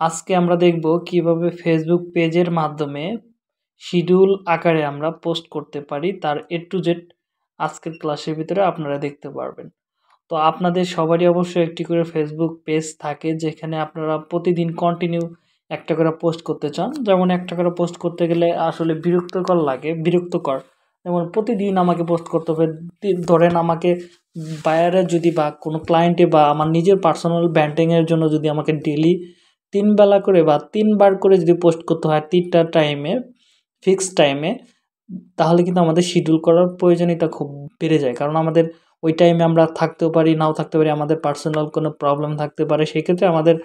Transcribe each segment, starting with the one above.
আজকে আমরা দেখব কীভাবে ফেসবুক পেজের মাধ্যমে শিডিউল আকারে আমরা পোস্ট করতে পারি, তার এ টু জেড আজকের ক্লাসের ভিতরে আপনারা দেখতে পারবেন। তো আপনাদের সবারই অবশ্যই একটি করে ফেসবুক পেজ থাকে, যেখানে আপনারা প্রতিদিন কন্টিনিউ একটা করে পোস্ট করতে চান। যেমন একটা করে পোস্ট করতে গেলে আসলে বিরক্তকর লাগে, বিরক্তকর। যেমন প্রতিদিন আমাকে পোস্ট করতে হবে ধরেন আমাকে বায়ারে যদি বা কোনো ক্লায়েন্টে বা আমার নিজের পার্সোনাল ব্যান্ডিংয়ের জন্য যদি আমাকে ডেলি তিন বেলা করে বা তিনবার করে যদি পোস্ট করতে হয় তিনটা টাইমে ফিক্সড টাইমে তাহলে কিন্তু আমাদের শিডিউল করার প্রয়োজনীয়তা খুব বেড়ে যায়। কারণ আমাদের ওই টাইমে আমরা থাকতেও পারি, নাও থাকতে পারি, আমাদের পার্সোনাল কোনো প্রবলেম থাকতে পারে, সেক্ষেত্রে আমাদের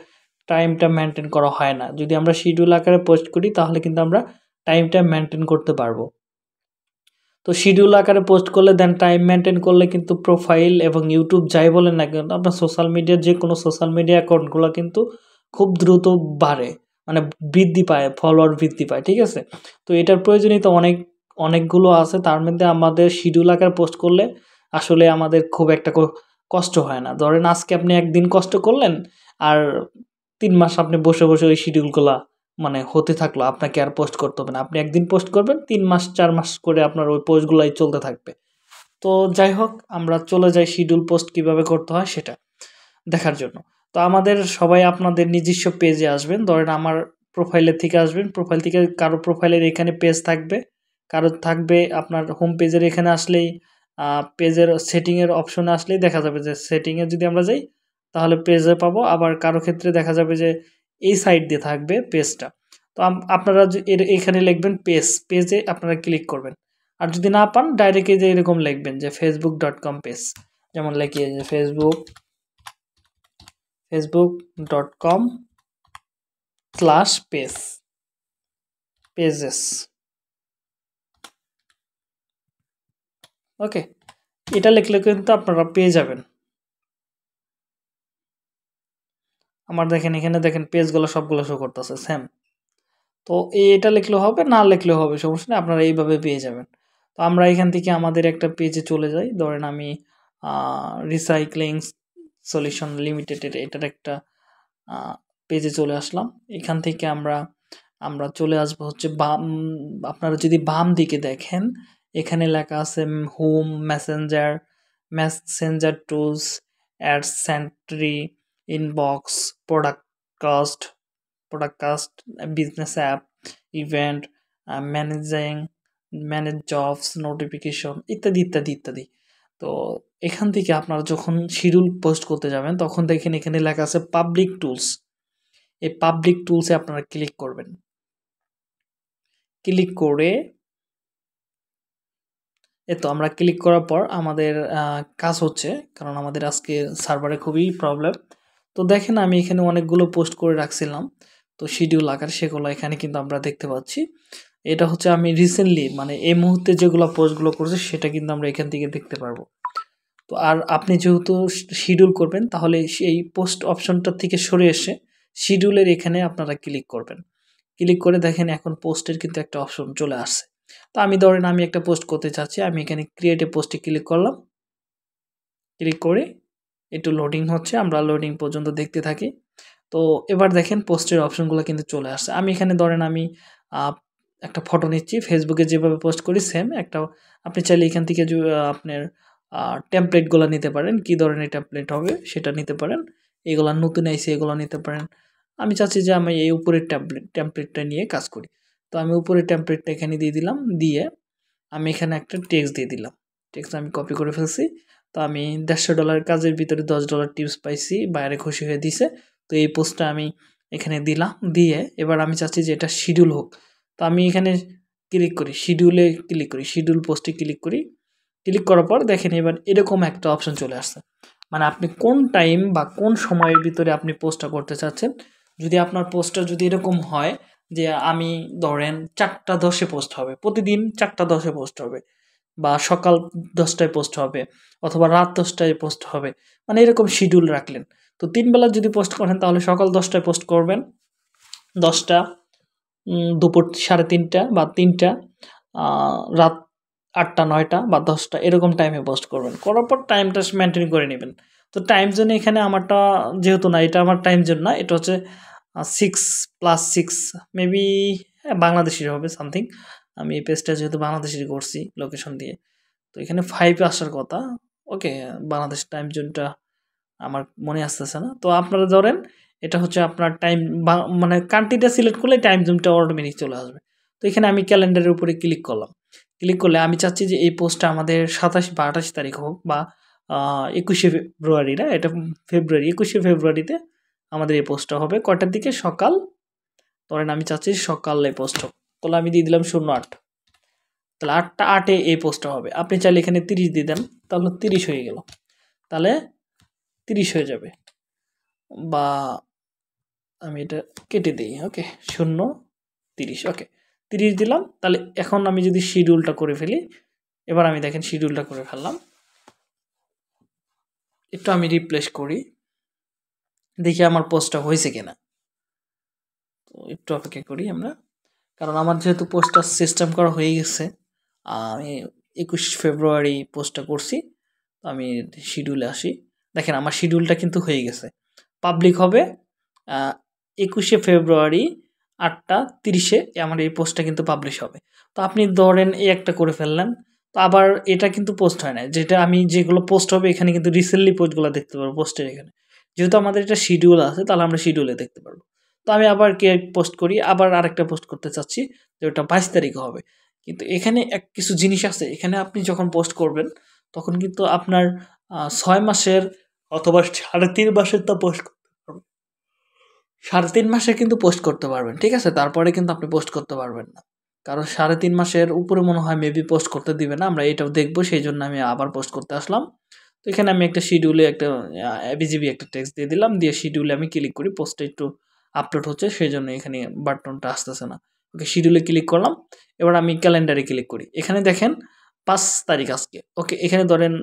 টাইমটা মেনটেন করা হয় না। যদি আমরা শিডিউল আকারে পোস্ট করি, তাহলে কিন্তু আমরা টাইমটা মেনটেন করতে পারব। তো শিডিউল আকারে পোস্ট করলে দেন টাইম মেনটেন করলে কিন্তু প্রোফাইল এবং ইউটিউব যাই বলেন না কেন, আপনার সোশ্যাল মিডিয়ার যে কোনো সোশ্যাল মিডিয়া অ্যাকাউন্টগুলো কিন্তু খুব দ্রুত বাড়ে মানে বৃদ্ধি পায় ফলোয়ার বৃদ্ধি পায়, ঠিক আছে? তো এটার প্রয়োজনীয়তা অনেক, অনেকগুলো আছে, তার মধ্যে আমাদের শিডিউল আকার পোস্ট করলে আসলে আমাদের খুব একটা কষ্ট হয় না। ধরেন আজকে আপনি একদিন কষ্ট করলেন, আর তিন মাস আপনি বসে বসে ওই শিডিউলগুলো মানে হতে থাকল, আপনাকে আর পোস্ট করতে হবে না। আপনি একদিন পোস্ট করবেন, তিন মাস, চার মাস করে আপনার ওই পোস্টগুলাই চলতে থাকবে। তো যাই হোক, আমরা চলে যাই শিডিউল পোস্ট কীভাবে করতে হয় সেটা দেখার জন্য। তো আমাদের সবাই আপনাদের নিজস্ব পেজে আসবেন। ধরেন আমার প্রোফাইলের থেকে আসবেন। প্রোফাইল থেকে কারও প্রোফাইলের এখানে পেজ থাকবে। কারও থাকবে আপনার হোম পেজের এখানে আসলেই পেজের সেটিংয়ের অপশনে আসলেই দেখা যাবে যে সেটিংয়ে যদি আমরা যাই, তাহলে পেজে পাবো। আবার কারও ক্ষেত্রে দেখা যাবে যে এই সাইড দিয়ে থাকবে পেজটা তো আপনারা এর, এখানে লিখবেন পেজ পেজে আপনারা ক্লিক করবেন। আর যদি না পান ডাইরেক্টে যে এরকম লিখবেন যে ফেসবুক ডট কম পেজ যেমন লিখিয়ে যে Facebook Facebook dot com slash page pages okay এটা লিখলে কিন্তু আপনারা পেয়ে যাবেন। আমার দেখেন, এখানে দেখেন পেজগুলো সবগুলো শো করতেছে সেম তো এটা লিখলেও হবে, না লিখলেও হবে, সমস্যা নেই, আপনারা এইভাবে পেয়ে যাবেন। তো আমরা এখান থেকে আমাদের একটা পেজে চলে যাই। ধরেন আমি রিসাইক্লিং সলিউশন লিমিটেডের এটার একটা পেজে চলে আসলাম। এখান থেকে আমরা আমরা চলে আসব হচ্ছে বাম, আপনারা যদি বাম দিকে দেখেন, এখানে লেখা আছে home messenger messenger tools ad centre inbox product cast product cast business app event managing manage jobs notification ইত্যাদি ইত্যাদি ইত্যাদি। তো এখান থেকে আপনারা যখন শিডিউল পোস্ট করতে যাবেন, তখন দেখেন এখানে লেখা আছে পাবলিক টুলস এই পাবলিক টুলসে আপনারা ক্লিক করবেন। ক্লিক করে এ তো আমরা ক্লিক করার পর আমাদের কাজ হচ্ছে, কারণ আমাদের আজকে সার্ভারে খুবই প্রবলেম তো দেখেন আমি এখানে অনেকগুলো পোস্ট করে রাখছিলাম। তো শিডিউল আকার সেগুলো এখানে কিন্তু আমরা দেখতে পাচ্ছি। এটা হচ্ছে আমি রিসেন্টলি মানে এই মুহূর্তে যেগুলো পোস্টগুলো করছি, সেটা কিন্তু আমরা এখান থেকে দেখতে পারব। তো আর আপনি যেহেতু শিডিউল করবেন, তাহলে এই পোস্ট অপশনটার থেকে সরে এসে শিডিউলের এখানে আপনারা ক্লিক করবেন। ক্লিক করে দেখেন এখন পোস্টের কিন্তু একটা অপশন চলে আসছে। তো আমি ধরেন আমি একটা পোস্ট করতে চাচ্ছি, আমি এখানে ক্রিয়েট পোস্টে ক্লিক করলাম। ক্লিক করে একটু লোডিং হচ্ছে, আমরা লোডিং পর্যন্ত দেখতে থাকি। তো এবার দেখেন পোস্টের অপশনগুলো কিন্তু চলে আসছে। আমি এখানে ধরেন আমি একটা ফটো নিচ্ছি। ফেসবুকে যেভাবে পোস্ট করি সেম একটা, আপনি চাইলে এখান থেকে আপনার টেমপ্লেটগুলো নিতে পারেন, কী ধরনের টেমপ্লেট হবে সেটা নিতে পারেন, এগুলো নতুন আইসে এগুলো নিতে পারেন। আমি চাচ্ছি যে আমি এই উপরের ট্যাবলেট টেমপ্লেটটা নিয়ে কাজ করি। তো আমি উপরে টেমপ্লেটটা এখানে দিয়ে দিলাম, দিয়ে আমি এখানে একটা টেক্সট দিয়ে দিলাম। টেক্সট আমি কপি করে ফেলছি। তো আমি দেড়শো ডলার কাজের ভিতরে দশ ডলার টিপস পাইছি, বাইরে খুশি হয়ে দিছে। তো এই পোস্টটা আমি এখানে দিলাম, দিয়ে এবার আমি চাচ্ছি যে এটা শিডিউল হোক। তো আমি এখানে ক্লিক করি শিডিউলে ক্লিক করি শিডিউল পোস্টে ক্লিক করি। ক্লিক করার পর দেখেন এবার এরকম একটা অপশন চলে আসছে। মানে আপনি কোন টাইম বা কোন সময়ের ভিতরে আপনি পোস্টটা করতে চাচ্ছেন? যদি আপনার পোস্টটা যদি এরকম হয় যে আমি ধরেন চারটা দশে পোস্ট হবে, প্রতিদিন চারটা দশে পোস্ট হবে বা সকাল দশটায় পোস্ট হবে অথবা রাত দশটায় পোস্ট হবে মানে এরকম শিডিউল রাখলেন। তো তিন বেলা যদি পোস্ট করেন তাহলে সকাল দশটায় পোস্ট করবেন। দশটা দুপুর সাড়ে তিনটা বা তিনটা রাত আটটা, নয়টা বা দশটা, এরকম টাইমে পোস্ট করবেন। করার পর টাইমটা মেনটেন করে নেবেন। তো টাইম জোন এখানে আমারটা যেহেতু না, এটা আমার টাইম জোন না, এটা হচ্ছে সিক্স প্লাস সিক্স মেবি বাংলাদেশের হবে সামথিং আমি এই পেজটা যেহেতু বাংলাদেশেরই করছি লোকেশন দিয়ে। তো এখানে ফাইভ আসার কথা। ওকে বাংলাদেশ টাইম জোনটা আমার মনে আসতেছে না। তো আপনারা ধরেন, এটা হচ্ছে আপনার টাইম মানে কান্ট্রিটা সিলেক্ট করলে টাইম জোনটা অটোমেটিক চলে আসবে। তো এখানে আমি ক্যালেন্ডারের উপরে ক্লিক করলাম। ক্লিক করলে আমি চাচ্ছি যে এই পোস্টটা আমাদের সাতাশ বা আঠাশ তারিখ হোক বা একুশে ফেব্রুয়ারি, না? এটা ফেব্রুয়ারি, একুশে ফেব্রুয়ারিতে আমাদের এই পোস্টটা হবে। কটার দিকে? সকাল। ধরেন আমি চাচ্ছি সকাল সকালে পোস্ট হোক। তাহলে আমি দিয়ে দিলাম শূন্য আট। তাহলে আটটা আটে এই পোস্টটা হবে। আপনি চাইলে এখানে তিরিশ দিয়ে দেন, তাহলে তিরিশ হয়ে গেল। তাহলে তিরিশ হয়ে যাবে। বা, আমি এটা কেটে দিই, ওকে? শূন্য, তিরিশ, ওকে। তিরিশ দিলাম, তাহলে এখন আমি যদি শিডিউলটা করে ফেলি, এবার আমি দেখেন শিডিউলটা করে ফেললাম। একটু আমি রিপ্লেস করি, দেখি আমার পোস্টটা হয়েছে কিনা। তো একটু অপেক্ষা করি আমরা, কারণ আমার যেহেতু পোস্টটা সিস্টেম করা হয়ে গেছে, আমি একুশ ফেব্রুয়ারি পোস্টটা করছি, তো আমি শিডিউলে আসি। দেখেন আমার শিডিউলটা কিন্তু হয়ে গেছে। পাবলিক হবে একুশে ফেব্রুয়ারি আটটা তিরিশে আমার এই পোস্টটা কিন্তু পাবলিশ হবে। তো আপনি ধরেন এই একটা করে ফেললেন, তো আবার এটা কিন্তু পোস্ট হয় না যেটা আমি যেগুলো পোস্ট হবে এখানে কিন্তু রিসেন্টলি পোস্টগুলো দেখতে পারব পোস্টের এখানে। যেহেতু আমাদের এটা শিডিউল আছে, তাহলে আমরা শিডিউলে দেখতে পারব। তো আমি আবার কে পোস্ট করি? আবার আরেকটা পোস্ট করতে চাচ্ছি, যে ওটা বাইশ তারিখে হবে। কিন্তু এখানে এক কিছু জিনিস আছে, এখানে আপনি যখন পোস্ট করবেন, তখন কিন্তু আপনার ছয় মাসের অথবা সাড়ে তিন মাসের তো পোস্ট সাড়ে তিন মাসে কিন্তু পোস্ট করতে পারবেন, ঠিক আছে? তারপরে কিন্তু আপনি পোস্ট করতে পারবেন না। কারণ সাড়ে তিন মাসের উপরে মনে হয় মেবি পোস্ট করতে দিবে না, আমরা এটাও দেখব, সেই জন্য আমি আবার পোস্ট করতে আসলাম। তো এখানে আমি একটা শিডিউলে একটা বিজিবি একটা টেক্সট দিয়ে দিলাম, দিয়ে শিডিউলে আমি ক্লিক করি পোস্টে একটু আপলোড হচ্ছে, সেই জন্য এখানে বাটনটা আসতেছে না। ওকে শিডিউলে ক্লিক করলাম, এবার আমি ক্যালেন্ডারে ক্লিক করি। এখানে দেখেন পাঁচ তারিখ আজকে। ওকে এখানে ধরেন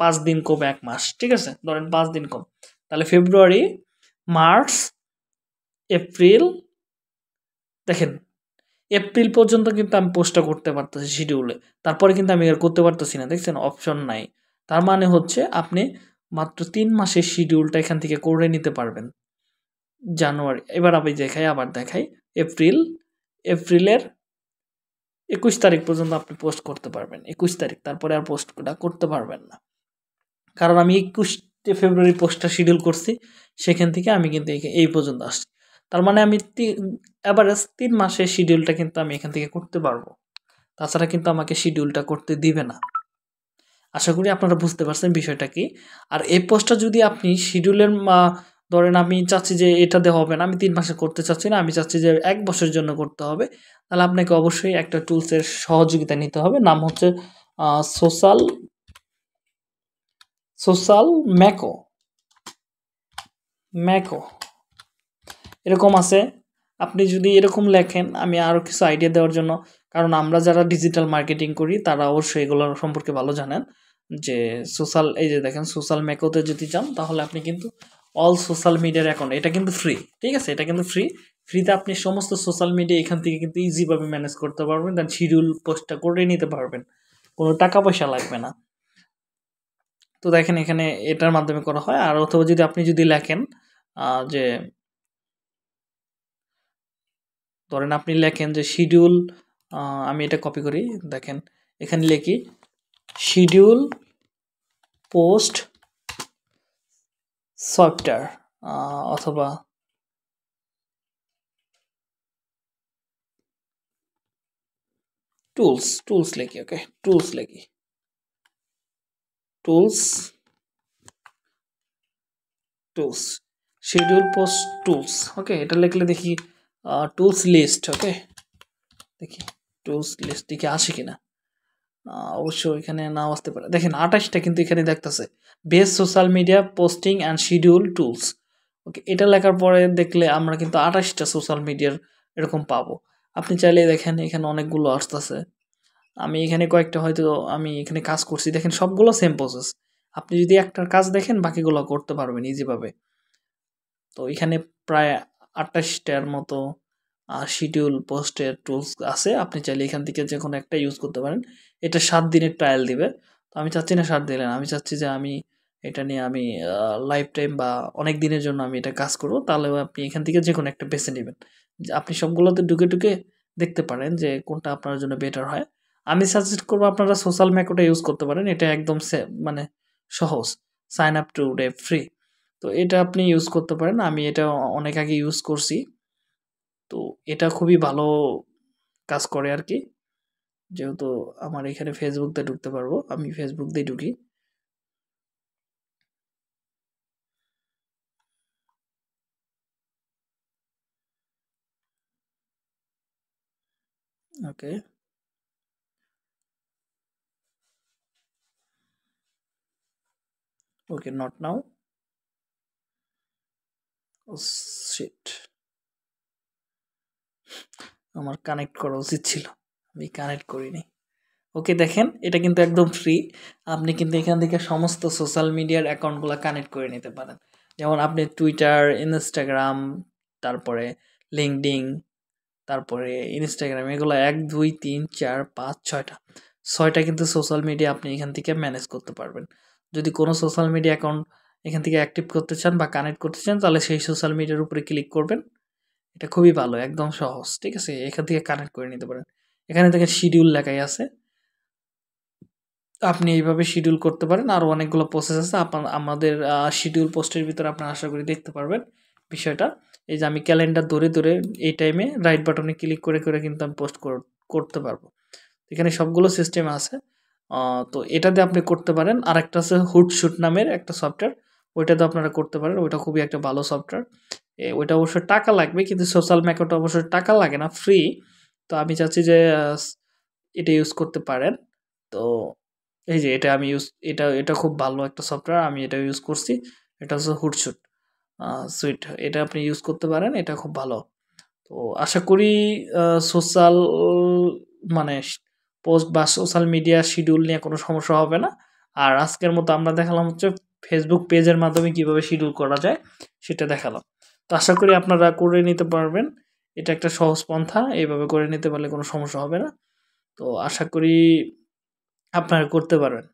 পাঁচ দিন কম এক মাস, ঠিক আছে? ধরেন পাঁচ দিন কম। তাহলে ফেব্রুয়ারি মার্চ এপ্রিল? দেখেন, এপ্রিল পর্যন্ত কিন্তু আমি পোস্টটা করতে পারতেছি শিডিউলে তারপরে কিন্তু আমি আর করতে পারতেছি না, দেখছেন? অপশন নাই। তার মানে হচ্ছে আপনি মাত্র তিন মাসের শিডিউলটা এখান থেকে করে নিতে পারবেন। জানুয়ারি, এবার আমি দেখাই, আবার দেখাই। এপ্রিল, এপ্রিলের একুশ তারিখ পর্যন্ত আপনি পোস্ট করতে পারবেন। একুশ তারিখ, তারপরে আর পোস্টটা করতে পারবেন না। কারণ আমি একুশে ফেব্রুয়ারি পোস্টটা শিডিউল করছি, সেখান থেকে আমি কিন্তু এই পর্যন্ত আসছি। তার মানে আমি অ্যাভারেজ তিন মাসের শিডিউলটা কিন্তু আমি এখান থেকে করতে পারব। তাছাড়া কিন্তু আমাকে শিডিউলটা করতে দিবে না। আশা করি আপনারা বুঝতে পারছেন বিষয়টা কি। আর এই পোস্টটা যদি আপনি শিডিউলের ধরেন আমি চাচ্ছি যে এটাতে হবে না, আমি তিন মাসে করতে চাচ্ছি না, আমি চাচ্ছি যে এক বছরের জন্য করতে হবে, তাহলে আপনাকে অবশ্যই একটা টুলসের সহযোগিতা নিতে হবে। নাম হচ্ছে সোশ্যাল সোশ্যাল ম্যাকো ম্যাকো এরকম আছে। আপনি যদি এরকম লেখেন, আমি আরও কিছু আইডিয়া দেওয়ার জন্য, কারণ আমরা যারা ডিজিটাল মার্কেটিং করি, তারা অবশ্যই এগুলো সম্পর্কে ভালো জানেন। যে সোশ্যাল এই যে দেখেন সোশ্যাল মেকোতে যদি যান, তাহলে আপনি কিন্তু অল সোশ্যাল মিডিয়ার অ্যাকাউন্ট এটা কিন্তু ফ্রি ঠিক আছে? এটা কিন্তু ফ্রি ফ্রিতে আপনি সমস্ত সোশ্যাল মিডিয়া এখান থেকে কিন্তু ইজিভাবে ম্যানেজ করতে পারবেন দেন শিডিউল পোস্টটা করে নিতে পারবেন। কোনো টাকা পয়সা লাগবে না। তো দেখেন এখানে এটার মাধ্যমে করা হয়, আর অথবা যদি আপনি যদি লেখেন যে ধরেন আপনি লেখেন যে শিডিউল আমি এটা কপি করি, দেখেন, এখানে লেখি শিডিউল পোস্ট সফটওয়্যার অথবা টুলস টুলস লিখি ওকে টুলস লিখি। Tools tools schedule post tools okay এটা লিখলে দেখি টুলস লিস্ট ওকে দেখি টুলস লিস্ট দেখি আসে কিনা? অবশ্য এখানে নাও আসতে পারে। দেখেন, আঠাশটা কিন্তু এখানে দেখতেছে। Best social media posting and schedule tools okay এটা লেখার পরে দেখলে আমরা কিন্তু আঠাশটা সোশ্যাল মিডিয়ার এরকম পাবো। আপনি চাইলে দেখেন, এখানে অনেকগুলো আসতেছে। আমি এখানে কয়েকটা হয়তো আমি এখানে কাজ করছি। দেখেন, সবগুলো সেম প্রসেস আপনি যদি একটার কাজ দেখেন, বাকিগুলো করতে পারবেন ইজিভাবে তো এখানে প্রায় আঠাশটার মতো শিডিউল পোস্টের টুলস আছে। আপনি চাইলে এখান থেকে যে কোনো একটা ইউজ করতে পারেন। এটা সাত দিনের ট্রায়াল দিবে। তো আমি চাচ্ছি না সাত দিলেন আমি চাচ্ছি যে আমি এটা নিয়ে আমি লাইফ টাইম বা অনেক দিনের জন্য আমি এটা কাজ করব। তাহলেও আপনি এখান থেকে যে কোনো একটা বেছে নেবেন। আপনি সবগুলোতে ঢুকে ঢুকে দেখতে পারেন যে কোনটা আপনার জন্য বেটার হয়। আমি সাজেস্ট করব আপনারা সোশ্যাল ম্যাকোটা ইউজ করতে পারেন। এটা একদম মানে সহজ। Sign up today free তো এটা আপনি ইউজ করতে পারেন। আমি এটা অনেক আগে ইউজ করছি। তো এটা খুবই ভালো কাজ করে আর কি যেহেতু আমার এখানে ফেসবুকতে ঢুকতে পারব, আমি ফেসবুক দিয়ে ঢুকি। Okay. Okay not now shit আমার কানেক্ট করা উচিত ছিল। আমি কানেক্ট করিনি। ওকে দেখেন, এটা কিন্তু একদম ফ্রি আপনি কিন্তু এখান থেকে সমস্ত সোশ্যাল মিডিয়ার অ্যাকাউন্টগুলো কানেক্ট করে নিতে পারেন। যেমন আপনি টুইটার ইনস্টাগ্রাম তারপরে লিঙ্কডিং তারপরে ইনস্টাগ্রাম এগুলো এক, দুই, তিন, চার, পাঁচ, ছয়টা। ছয়টা কিন্তু সোশ্যাল মিডিয়া আপনি এখান থেকে ম্যানেজ করতে পারবেন। যদি কোনো সোশ্যাল মিডিয়া অ্যাকাউন্ট এখান থেকে অ্যাক্টিভ করতে চান বা কানেক্ট করতে চান, তাহলে সেই সোশ্যাল মিডিয়ার উপরে ক্লিক করবেন। এটা খুবই ভালো, একদম সহজ, ঠিক আছে? এখান থেকে কানেক্ট করে নিতে পারেন। এখানে থেকে শিডিউল লেখাই আছে। আপনি এইভাবে শিডিউল করতে পারেন। আরও অনেকগুলো প্রসেস আছে। আপনার আমাদের শিডিউল পোস্টের ভিতরে আপনার আশা করি দেখতে পারবেন বিষয়টা। এই যে আমি ক্যালেন্ডার ধরে ধরে এই টাইমে রাইট বাটনে ক্লিক করে করে কিন্তু আমি পোস্ট করতে পারব। এখানে সবগুলো সিস্টেম আছে। তো এটাতে আপনি করতে পারেন। আর একটা আছে হুডশুট নামের একটা সফটওয়্যার ওইটাতে আপনারা করতে পারেন, ওইটা খুবই একটা ভালো সফটওয়্যার ওইটা অবশ্যই টাকা লাগবে, কিন্তু সোশ্যাল ম্যাকোটা অবশ্যই টাকা লাগে না ফ্রি তো আমি চাচ্ছি যে এটা ইউজ করতে পারেন। তো এই যে এটা আমি ইউজ এটা এটা খুব ভালো একটা সফটওয়্যার আমি এটা ইউজ করছি। এটা হচ্ছে হুডশুট সুইট, এটা আপনি ইউজ করতে পারেন, এটা খুব ভালো। তো আশা করি সোশ্যাল মানে পোস্ট বা সোশ্যাল মিডিয়া শিডিউল নিয়ে কোনো সমস্যা হবে না। আর আজকের মতো আমরা দেখালাম হচ্ছে ফেসবুক পেজের মাধ্যমে কীভাবে শিডিউল করা যায়, সেটা দেখালাম। তো আশা করি আপনারা করে নিতে পারবেন। এটা একটা সহজ পন্থা, এইভাবে করে নিতে পারলে কোনো সমস্যা হবে না। তো আশা করি আপনারা করতে পারবেন।